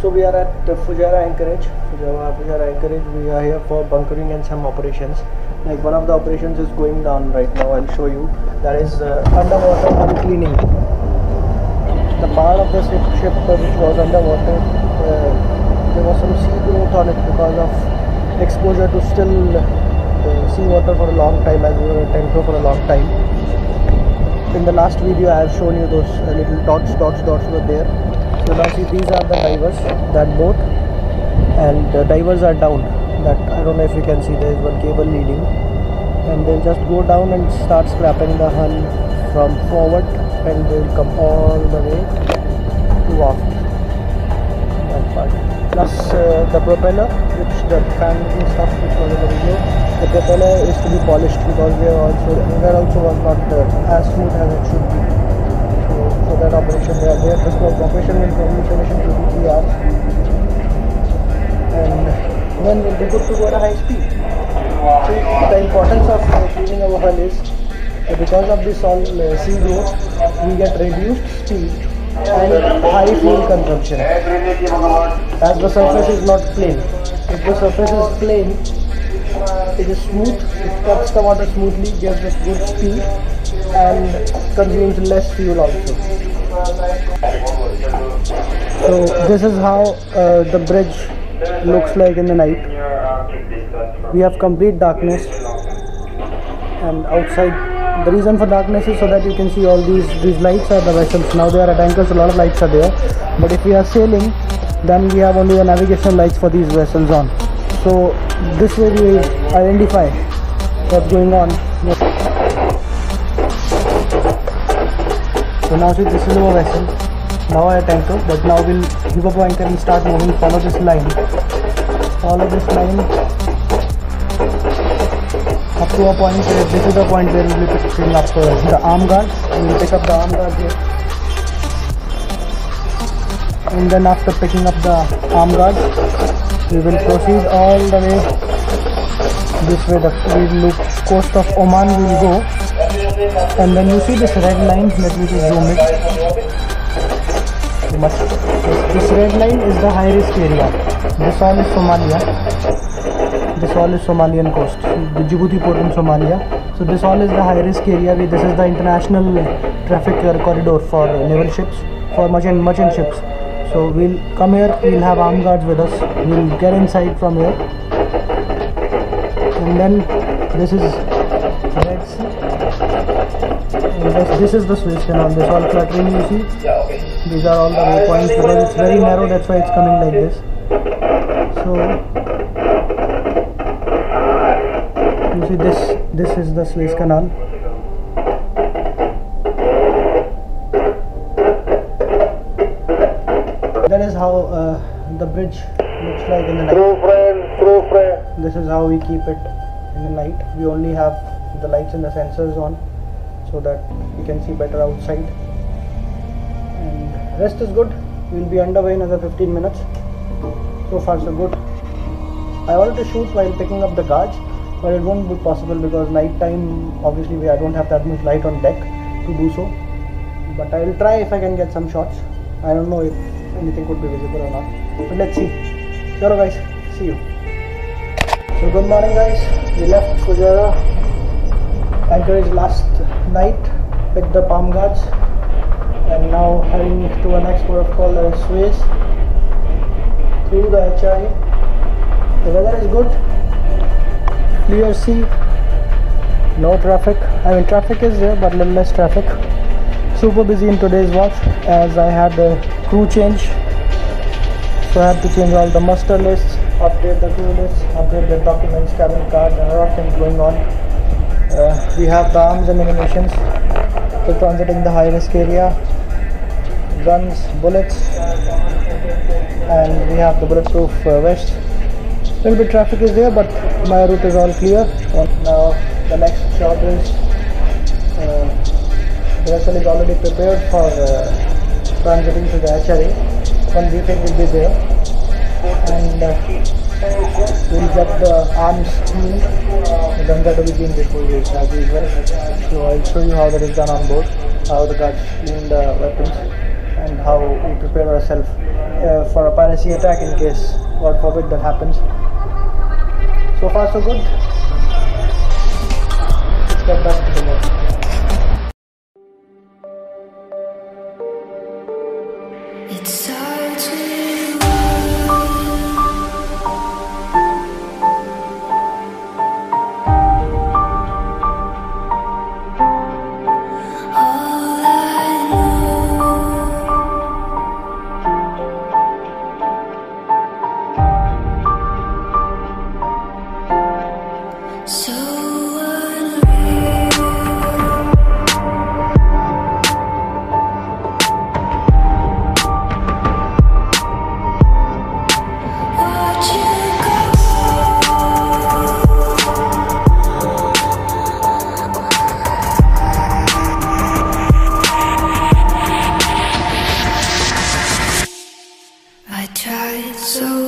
So we are at Fujairah anchorage. Fujairah, Fujairah anchorage. We are here for bunkering and some operations. Like one of the operations is going down right now. I'll show you. That is uh, underwater uncleaning. The part of the ship, ship which was underwater, uh, there was some sea growth on it because of exposure to still uh, seawater for a long time, as we were at Tenko for a long time. In the last video, I have shown you those uh, little dots, dots, dots were there. So now see, these are the divers, that boat, and the divers are down. That I don't know if you can see. There is one cable leading, and they'll just go down and start scrapping the hull from forward, and they'll come all the way to aft. That part. Plus uh, the propeller, which the fan and stuff which was in the video, the propeller is to be polished because we are also that also was not uh, as smooth as it should be. So that operation they are there. This operation will probably finish in two to three hours. And then we'll be good to go at a high speed. So the importance of uh, cleaning our hull is because of this all uh, sea growth, we get reduced speed and high fuel consumption. As the surface is not plain. If the surface is plain, it is smooth, it cuts the water smoothly, gives us good speed and consumes less fuel also. So this is how uh, the bridge looks like in the night. We have complete darkness. And outside the reason for darkness is so that you can see all these these lights are the vessels. Now they are at anchors a lot of lights are there. But if we are sailing then we have only the navigation lights for these vessels on. So this way we identify what's going on so now see this is our vessel now at anchor but now we'll give up our anchor and start moving follow this line. Follow this line. Up to a point where this is the point where we'll be picking up uh, the arm guard we'll pick up the arm guard here. And then after picking up the arm guard we will proceed all the way this way. The we look coast of Oman will go and then you see this red line let me just zoom it. This red line is the high risk area. This all is Somalia. This all is Somalian coast. The Djibouti port in Somalia. So this all is the high risk area. This is the international traffic corridor for naval ships for merchant merchant ships. So we'll come here. We'll have armed guards with us. We'll get inside from here. And then this is and this, is the Suez Canal this all cluttering you see. These are all the waypoints. Because it's very narrow that's why it's coming like this. So you see this this is the Suez Canal. That is how uh, the bridge looks like in the night. True friend, true friend. this is how we keep it in the night. We only have the lights and the sensors on so that we can see better outside. And rest is good. We'll be underway in another 15 minutes. So far so good. I wanted to shoot while picking up the guards but it won't be possible because night time obviously we, I don't have that much light on deck to do so. But I'll try if I can get some shots. I don't know if anything could be visible or not. But let's see. Sure guys. See you. So good morning guys. We left Fujairah. Anchorage last night picked the palm guards. And now heading to our next port of call uh, Suez through the HI the weather is good. Clear sea. No traffic. I mean traffic is there but little less traffic. Super busy in today's watch as I had the crew change. So I had to change all the muster lists update the crew lists update the documents cabin cards and a lot of things going on uh, we have the arms and ammunitions for transiting the high risk area. Guns bullets and we have the bulletproof uh, vest. Little bit traffic is there but my route is all clear. And now the next job is uh, the vessel is already prepared for uh, transiting to the HRA one briefing will be there. And uh, we'll get the arms cleaned the guns are to be before we as usual so I'll show you how that is done on board how the guards clean the weapons and how we prepare ourselves uh, for a piracy attack in case, God forbid, that happens. So far, so good. Let's get back so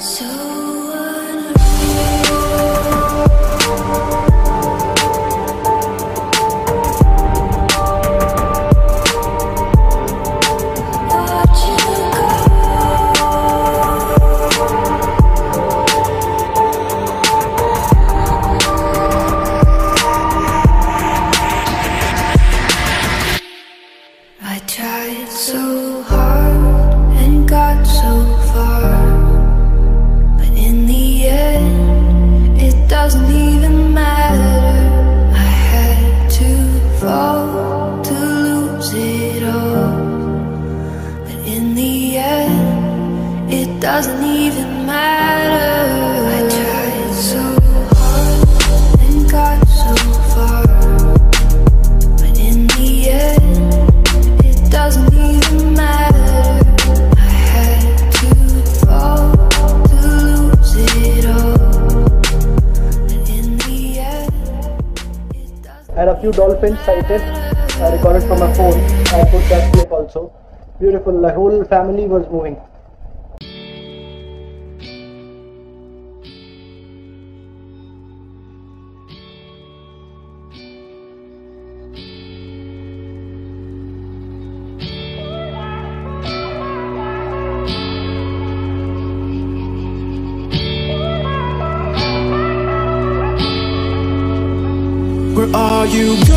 So had a few dolphins sighted. I recorded from my phone. I put that clip also. Beautiful. The whole family was moving. You?